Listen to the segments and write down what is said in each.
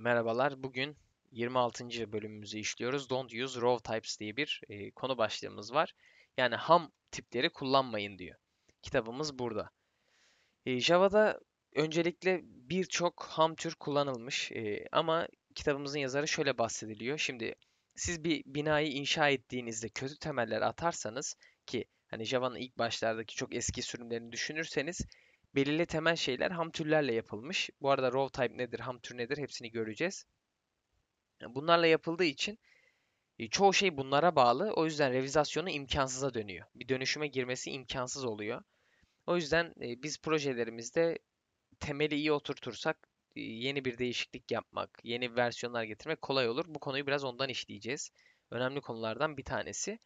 Merhabalar. Bugün 26. bölümümüzü işliyoruz. Don't use raw types diye bir e, konu başlığımız var. Yani ham tipleri kullanmayın diyor. Kitabımız burada. E, Java'da öncelikle birçok ham tür kullanılmış e, ama kitabımızın yazarı şöyle bahsediliyor. Şimdi siz bir binayı inşa ettiğinizde kötü temeller atarsanız ki hani Java'nın ilk başlardaki çok eski sürümlerini düşünürseniz belirli temel şeyler ham türlerle yapılmış. Bu arada raw type nedir, ham tür nedir hepsini göreceğiz. Bunlarla yapıldığı için e, çoğu şey bunlara bağlı. O yüzden revizasyonu imkansıza dönüyor. Bir dönüşüme girmesi imkansız oluyor. O yüzden e, biz projelerimizde temeli iyi oturtursak e, yeni bir değişiklik yapmak, yeni versiyonlar getirmek kolay olur. Bu konuyu biraz ondan işleyeceğiz. Önemli konulardan bir tanesi.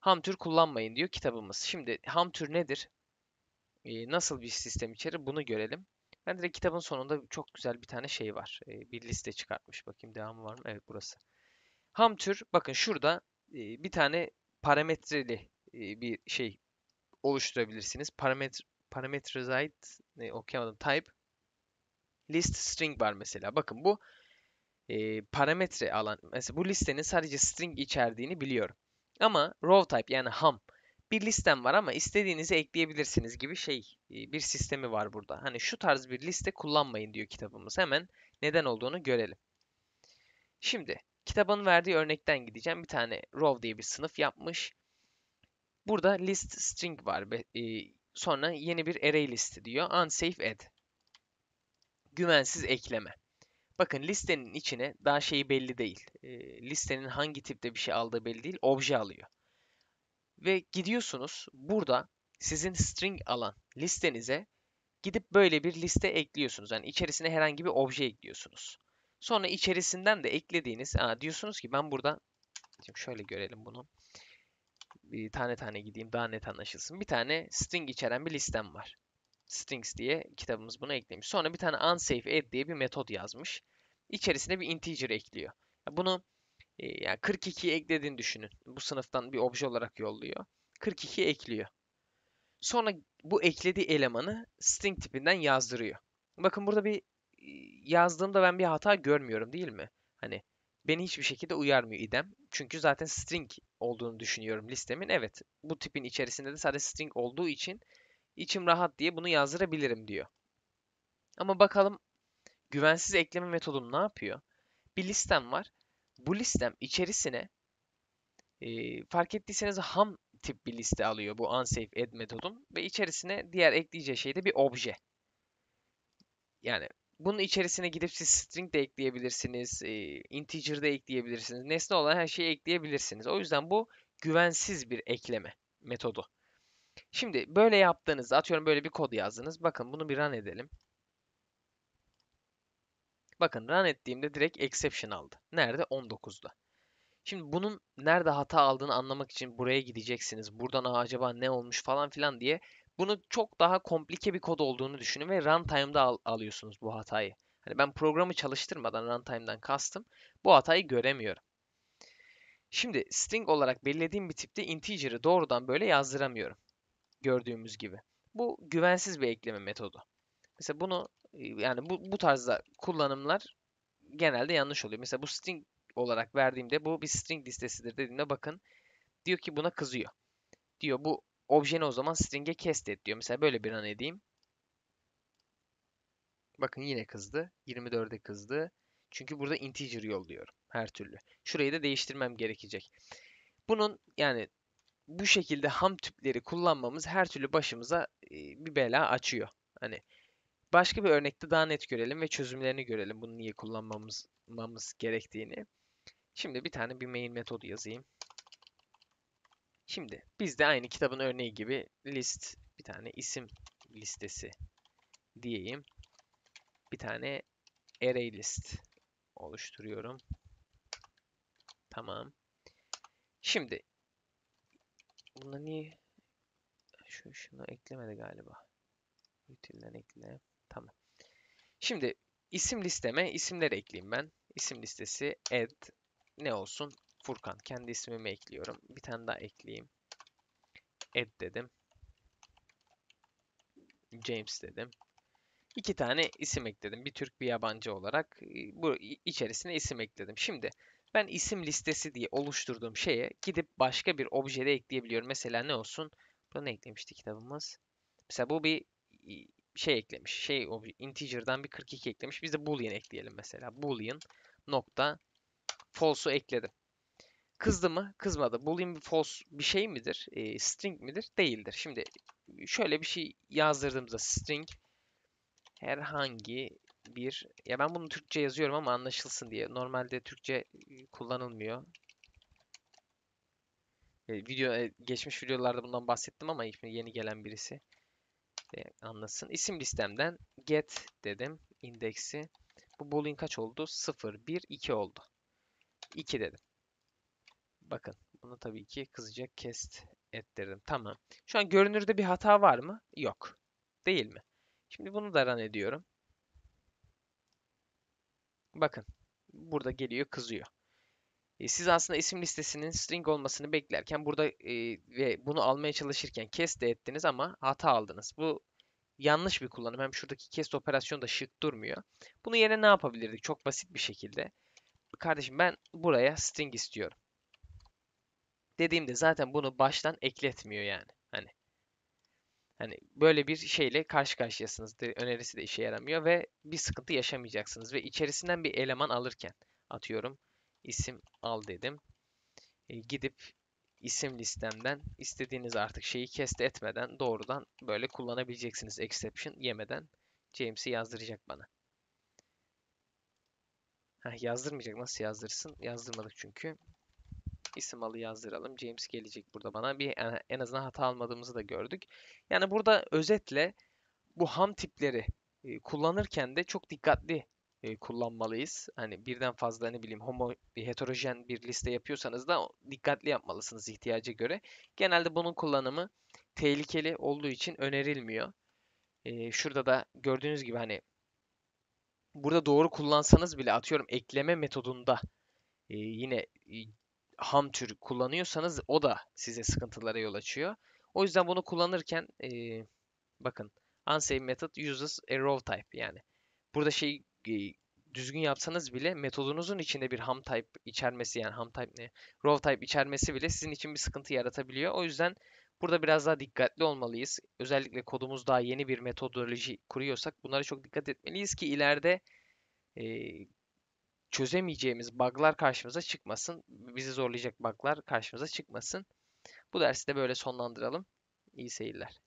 Ham tür kullanmayın diyor kitabımız. Şimdi ham tür nedir? E, nasıl bir sistem içerir bunu görelim. Ben direkt kitabın sonunda çok güzel bir tane şey var. E, bir liste çıkartmış. Bakayım devamı var mı? Evet burası. Ham tür bakın şurada e, bir tane parametreli e, bir şey oluşturabilirsiniz. Parametre parameterized ne okuyamadım type list string var mesela. Bakın bu e, parametre alan mesela bu listenin sadece string içerdiğini biliyorum. Ama raw type yani ham bir listem var ama istediğinizi ekleyebilirsiniz gibi şey bir sistemi var burada. Hani şu tarz bir liste kullanmayın diyor kitabımız. Hemen neden olduğunu görelim. Şimdi kitabın verdiği örnekten gideceğim. Bir tane row diye bir sınıf yapmış. Burada list string var. Sonra yeni bir array listi diyor. Unsafe add. Güvensiz ekleme. Bakın listenin içine daha şeyi belli değil. Listenin hangi tipte bir şey aldığı belli değil. Obje alıyor. Ve gidiyorsunuz burada sizin string alan listenize gidip böyle bir liste ekliyorsunuz. Yani içerisine herhangi bir obje ekliyorsunuz. Sonra içerisinden de eklediğiniz, aa, diyorsunuz ki ben burada, şimdi şöyle görelim bunu. Bir tane tane gideyim daha net anlaşılsın. Bir tane string içeren bir listem var. Strings diye kitabımız bunu eklemiş. Sonra bir tane unsafe add diye bir metot yazmış. İçerisine bir integer ekliyor. Bunu yani 42'yi eklediğini düşünün. Bu sınıftan bir obje olarak yolluyor. 42 ekliyor. Sonra bu eklediği elemanı string tipinden yazdırıyor. Bakın burada bir yazdığımda ben bir hata görmüyorum değil mi? Hani beni hiçbir şekilde uyarmıyor idem. Çünkü zaten string olduğunu düşünüyorum listemin. Evet bu tipin içerisinde de sadece string olduğu için içim rahat diye bunu yazdırabilirim diyor. Ama bakalım güvensiz ekleme metodum ne yapıyor? Bir listem var bu listem içerisine e, fark ettiyseniz ham tip bir liste alıyor bu unsafe add metodum ve içerisine diğer ekleyeceği şey de bir obje. Yani bunun içerisine gidip siz string de ekleyebilirsiniz, e, integer de ekleyebilirsiniz. Nesne olan her şeyi ekleyebilirsiniz. O yüzden bu güvensiz bir ekleme metodu. Şimdi böyle yaptığınızda atıyorum böyle bir kod yazdınız. Bakın bunu bir run edelim. Bakın run ettiğimde direkt exception aldı. Nerede? 19'da. Şimdi bunun nerede hata aldığını anlamak için buraya gideceksiniz. Buradan acaba ne olmuş falan filan diye. Bunu çok daha komplike bir kod olduğunu düşünün ve runtime'da al alıyorsunuz bu hatayı. Hani ben programı çalıştırmadan runtime'dan kastım. Bu hatayı göremiyorum. Şimdi string olarak belirlediğim bir tipte integer'ı doğrudan böyle yazdıramıyorum. Gördüğümüz gibi. Bu güvensiz bir ekleme metodu. Mesela bunu yani bu, bu tarzda kullanımlar genelde yanlış oluyor. Mesela bu string olarak verdiğimde bu bir string listesidir dediğimde bakın diyor ki buna kızıyor. Diyor bu objeni o zaman string'e cast et diyor. Mesela böyle bir an edeyim. Bakın yine kızdı. 24'e kızdı. Çünkü burada integer yolluyorum her türlü. Şurayı da değiştirmem gerekecek. Bunun yani bu şekilde ham tüpleri kullanmamız her türlü başımıza bir bela açıyor. Hani Başka bir örnekte daha net görelim ve çözümlerini görelim. Bunu niye kullanmamız gerektiğini. Şimdi bir tane bir main metodu yazayım. Şimdi biz de aynı kitabın örneği gibi list bir tane isim listesi diyeyim. Bir tane array list oluşturuyorum. Tamam. Şimdi bunda niye şu şunu eklemedi galiba. Util'den ekle. Tamam. Şimdi isim listeme isimleri ekleyeyim ben. İsim listesi add ne olsun? Furkan. Kendi ismimi ekliyorum. Bir tane daha ekleyeyim. Add dedim. James dedim. İki tane isim ekledim. Bir Türk bir yabancı olarak e, bu içerisine isim ekledim. Şimdi ben isim listesi diye oluşturduğum şeye gidip başka bir objede ekleyebiliyorum. Mesela ne olsun? Ne eklemişti kitabımız? Mesela bu bir şey eklemiş. Şey integer'dan bir 42 eklemiş. Biz de boolean ekleyelim mesela. Boolean nokta false'u ekledim. Kızdı mı? Kızmadı. Boolean bir false bir şey midir? E, string midir? Değildir. Şimdi şöyle bir şey yazdırdığımızda string herhangi bir ya ben bunu Türkçe yazıyorum ama anlaşılsın diye. Normalde Türkçe e, kullanılmıyor. E, video e, geçmiş videolarda bundan bahsettim ama yeni gelen birisi de anlasın. İsim listemden get dedim indeksi. Bu boolean kaç oldu? 0 1 2 oldu. 2 dedim. Bakın bunu tabii ki kızacak kest ettirdim. Tamam. Şu an görünürde bir hata var mı? Yok. Değil mi? Şimdi bunu da run ediyorum. Bakın. Burada geliyor kızıyor. Siz aslında isim listesinin string olmasını beklerken burada e, ve bunu almaya çalışırken cast de ettiniz ama hata aldınız. Bu yanlış bir kullanım. Hem şuradaki cast operasyonu da şık durmuyor. Bunun yerine ne yapabilirdik? Çok basit bir şekilde. Kardeşim ben buraya string istiyorum. Dediğimde zaten bunu baştan ekletmiyor yani. Hani hani böyle bir şeyle karşı karşıyasınız. Önerisi de işe yaramıyor ve bir sıkıntı yaşamayacaksınız. Ve içerisinden bir eleman alırken atıyorum isim al dedim. E, gidip isim listemden istediğiniz artık şeyi kest etmeden doğrudan böyle kullanabileceksiniz. Exception yemeden James'i yazdıracak bana. Heh, yazdırmayacak. Nasıl yazdırsın? Yazdırmadık çünkü. İsim alı yazdıralım. James gelecek burada bana. Bir en- azından hata almadığımızı da gördük. Yani burada özetle bu ham tipleri e, kullanırken de çok dikkatli e, kullanmalıyız. Hani birden fazla ne bileyim homo heterojen bir liste yapıyorsanız da dikkatli yapmalısınız ihtiyaca göre. Genelde bunun kullanımı tehlikeli olduğu için önerilmiyor. E, şurada da gördüğünüz gibi hani burada doğru kullansanız bile atıyorum ekleme metodunda e, yine e, ham tür kullanıyorsanız o da size sıkıntılara yol açıyor. O yüzden bunu kullanırken e, bakın unsafe method uses a row type yani burada şey düzgün yapsanız bile metodunuzun içinde bir ham type içermesi yani ham type ne? Row type içermesi bile sizin için bir sıkıntı yaratabiliyor. O yüzden burada biraz daha dikkatli olmalıyız. Özellikle kodumuz daha yeni bir metodoloji kuruyorsak bunlara çok dikkat etmeliyiz ki ileride e, çözemeyeceğimiz bug'lar karşımıza çıkmasın. Bizi zorlayacak bug'lar karşımıza çıkmasın. Bu dersi de böyle sonlandıralım. İyi seyirler.